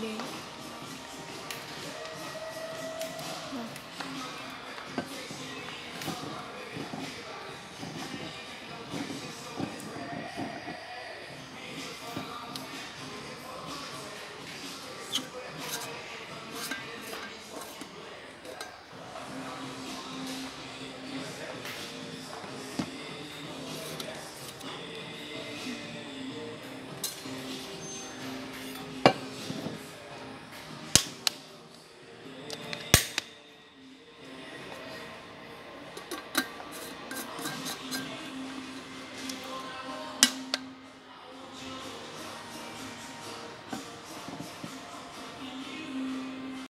today.